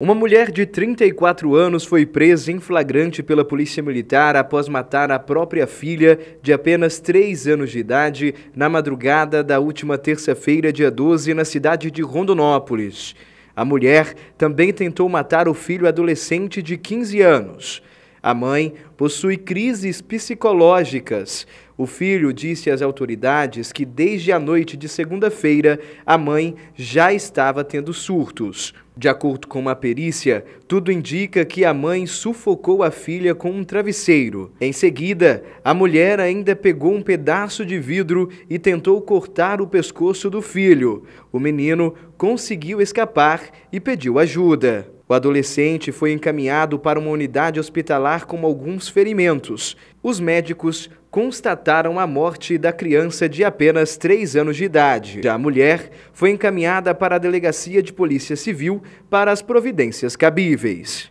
Uma mulher de 34 anos foi presa em flagrante pela Polícia Militar após matar a própria filha, de apenas 3 anos de idade, na madrugada da última terça-feira, dia 12, na cidade de Rondonópolis. A mulher também tentou matar o filho adolescente de 15 anos. A mãe possui crises psicológicas. O filho disse às autoridades que desde a noite de segunda-feira a mãe já estava tendo surtos. De acordo com uma perícia, tudo indica que a mãe sufocou a filha com um travesseiro. Em seguida, a mulher ainda pegou um pedaço de vidro e tentou cortar o pescoço do filho. O menino conseguiu escapar e pediu ajuda. O adolescente foi encaminhado para uma unidade hospitalar com alguns ferimentos. Os médicos constataram a morte da criança de apenas 3 anos de idade. Já a mulher foi encaminhada para a delegacia de polícia civil para as providências cabíveis.